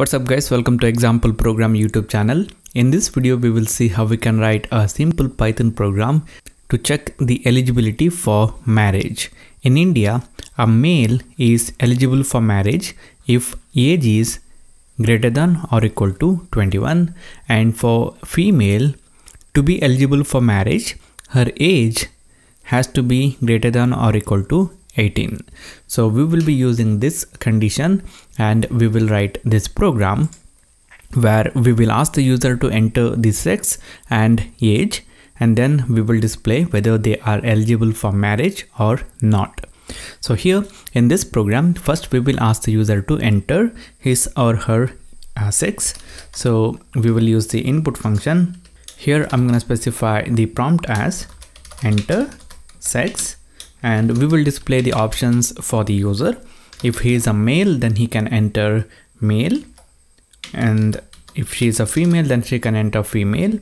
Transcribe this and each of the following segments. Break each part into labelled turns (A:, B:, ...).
A: What's up guys, welcome to Example Program YouTube channel. In this video, we will see how we can write a simple Python program to check the eligibility for marriage. In India, a male is eligible for marriage if age is greater than or equal to 21 and for female to be eligible for marriage, her age has to be greater than or equal to 18 so we will be using this condition and we will write this program where we will ask the user to enter the sex and age and then we will display whether they are eligible for marriage or not. So here in this program first we will ask the user to enter his or her uh, sex. So we will use the input function. Here i'm going to specify the prompt as enter sex and we will display the options for the user. If he is a male, then he can enter male. And if she is a female, then she can enter female.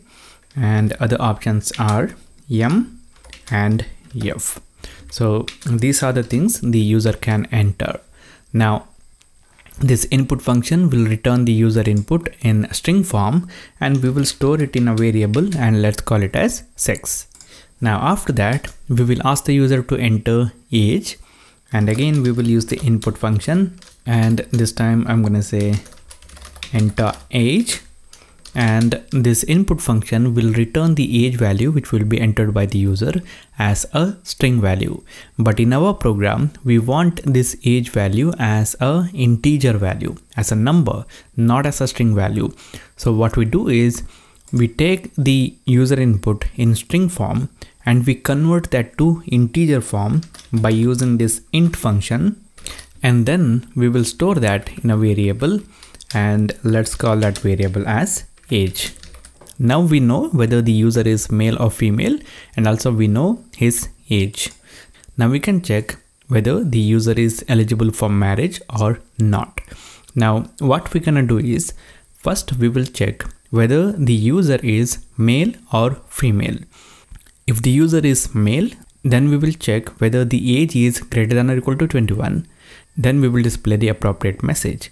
A: And other options are M and F. So these are the things the user can enter. Now, this input function will return the user input in string form and we will store it in a variable and let's call it as sex. Now after that, we will ask the user to enter age. And again we will use the input function. And this time I'm gonna say enter age. And this input function will return the age value which will be entered by the user as a string value. But in our program we want this age value as a integer value as a number not as a string value. So what we do is we take the user input in string form and we convert that to integer form by using this int function and then we will store that in a variable and let's call that variable as age. Now we know whether the user is male or female and also we know his age. Now we can check whether the user is eligible for marriage or not. Now what we're gonna do is first we will check whether the user is male or female. If the user is male, then we will check whether the age is greater than or equal to 21. Then we will display the appropriate message.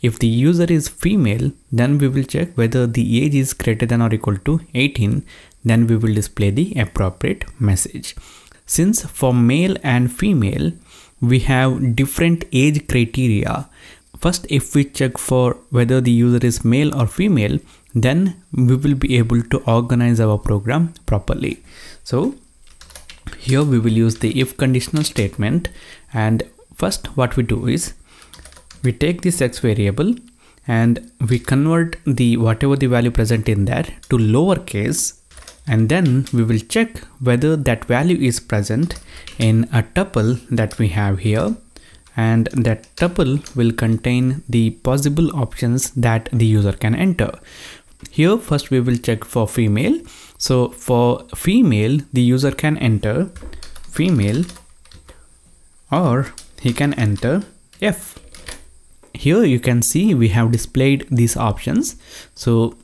A: If the user is female, then we will check whether the age is greater than or equal to 18. Then we will display the appropriate message. Since for male and female, we have different age criteria. First, if we check for whether the user is male or female, then we will be able to organize our program properly. So here we will use the if conditional statement. And first what we do is we take the sex variable and we convert the whatever the value present in there to lowercase. And then we will check whether that value is present in a tuple that we have here. And that tuple will contain the possible options that the user can enter here first we will check for female. So for female the user can enter. Female or he can enter f. Here you can see we have displayed these options. So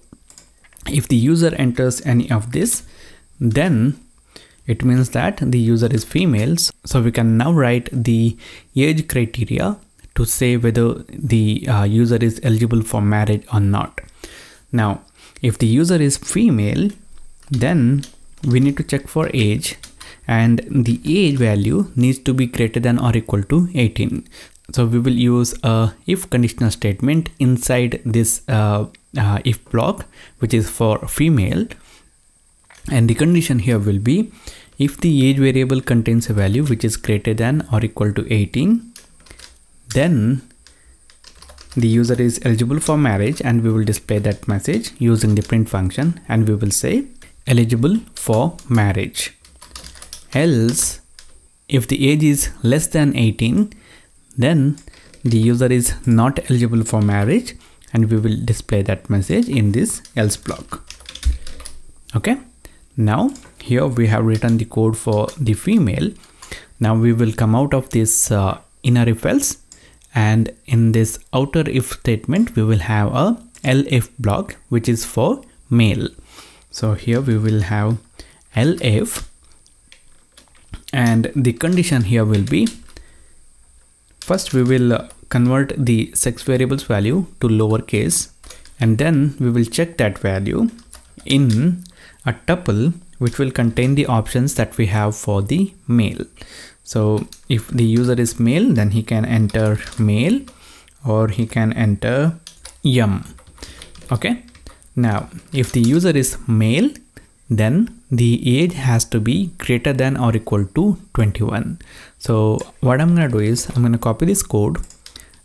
A: if the user enters any of this then it means that the user is female. So we can now write the age criteria to say whether the uh, user is eligible for marriage or not now, if the user is female, then we need to check for age and the age value needs to be greater than or equal to 18. So we will use a if conditional statement inside this uh, uh, if block, which is for female. And the condition here will be if the age variable contains a value which is greater than or equal to 18, then the user is eligible for marriage and we will display that message using the print function and we will say eligible for marriage. Else, if the age is less than 18, then the user is not eligible for marriage and we will display that message in this else block. Okay. Now here we have written the code for the female. Now we will come out of this uh, inner if else and in this outer if statement we will have a elif block which is for male. So here we will have elif and the condition here will be first we will convert the sex variables value to lowercase. And then we will check that value in a tuple which will contain the options that we have for the male. So if the user is male, then he can enter male or he can enter yum. Okay. Now, if the user is male, then the age has to be greater than or equal to 21. So what I'm going to do is I'm going to copy this code.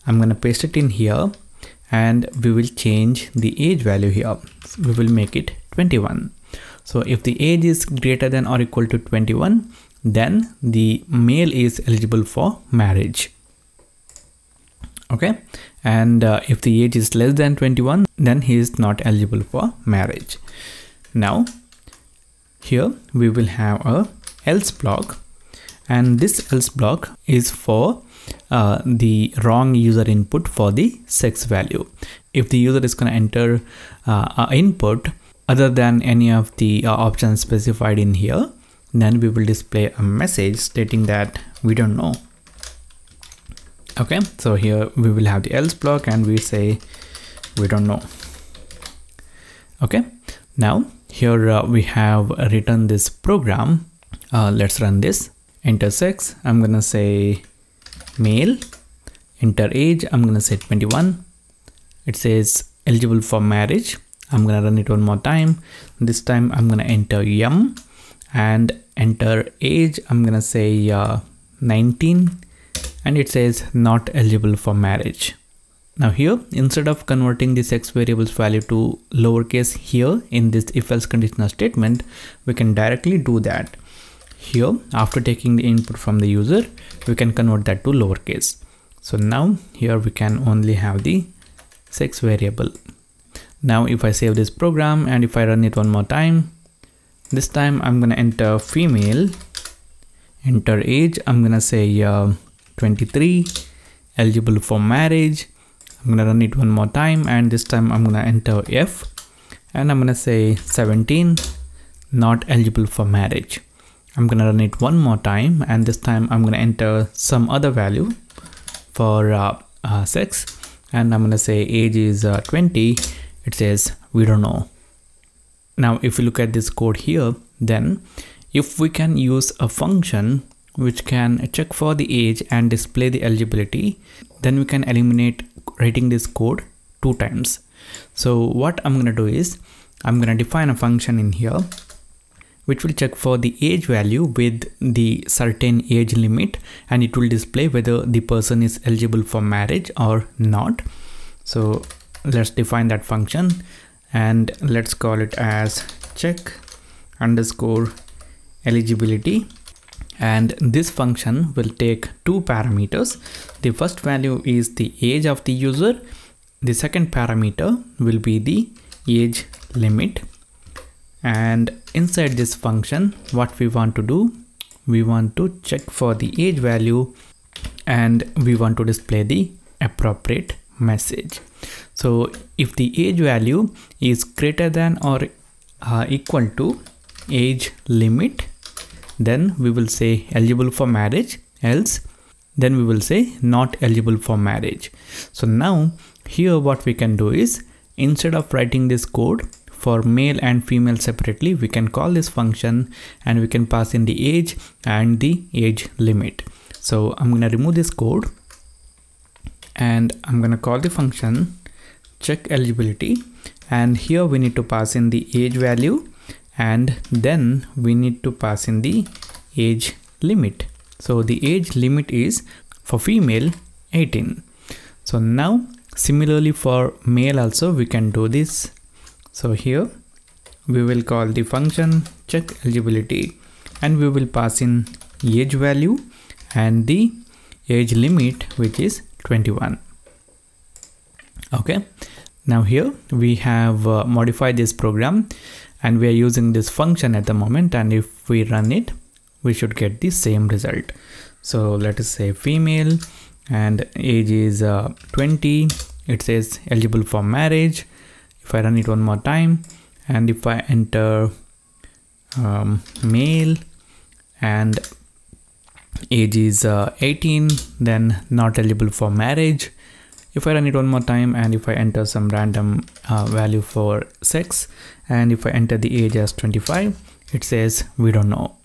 A: I'm going to paste it in here and we will change the age value here. So we will make it 21. So if the age is greater than or equal to 21, then the male is eligible for marriage. Okay. And uh, if the age is less than 21, then he is not eligible for marriage. Now, here we will have a else block and this else block is for uh, the wrong user input for the sex value. If the user is going to enter uh, input other than any of the uh, options specified in here, then we will display a message stating that we don't know. Okay, so here we will have the else block and we say we don't know. Okay, now here uh, we have written this program. Uh, let's run this. Enter sex. I'm gonna say male enter age i'm gonna say 21 it says eligible for marriage i'm gonna run it one more time. This time i'm gonna enter yum and enter age. I'm gonna say uh, 19 and it says not eligible for marriage. Now here instead of converting the sex variables value to lowercase here in this if else conditional statement we can directly do that. Here after taking the input from the user we can convert that to lowercase. So now here we can only have the sex variable now if I save this program and if I run it one more time this time I'm gonna enter female. Enter age I'm gonna say uh, 23 eligible for marriage. I'm gonna run it one more time and this time I'm gonna enter F and I'm gonna say 17 not eligible for marriage. I'm gonna run it one more time and this time I'm gonna enter some other value for uh, uh, sex and I'm gonna say age is uh, 20 it says we don't know now if you look at this code here then if we can use a function which can check for the age and display the eligibility then we can eliminate writing this code two times so what I'm gonna do is I'm gonna define a function in here which will check for the age value with the certain age limit and it will display whether the person is eligible for marriage or not. So let's define that function and let's call it as check underscore eligibility and this function will take two parameters. The first value is the age of the user. The second parameter will be the age limit and inside this function what we want to do we want to check for the age value and we want to display the appropriate message so if the age value is greater than or uh, equal to age limit then we will say eligible for marriage. Else then we will say not eligible for marriage. So now here what we can do is instead of writing this code for male and female separately we can call this function and we can pass in the age and the age limit. So i'm going to remove this code and i'm going to call the function check eligibility. And here we need to pass in the age value. And then we need to pass in the age limit. So the age limit is for female 18 so now similarly for male also we can do this. So here we will call the function check eligibility. And we will pass in age value and the age limit which is 21 okay. Now here we have uh, modified this program and we are using this function at the moment and if we run it we should get the same result. So let us say female and age is uh, 20 it says eligible for marriage. If I run it one more time and if I enter um, male and age is uh, 18 then not eligible for marriage if I run it one more time and if I enter some random uh, value for sex and if I enter the age as 25 it says we don't know.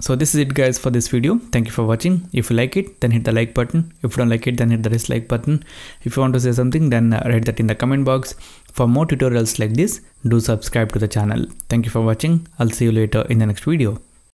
A: So this is it guys for this video. Thank you for watching. If you like it then hit the like button. If you don't like it then hit the dislike button. If you want to say something then uh, write that in the comment box. For more tutorials like this do subscribe to the channel. Thank you for watching. I'll see you later in the next video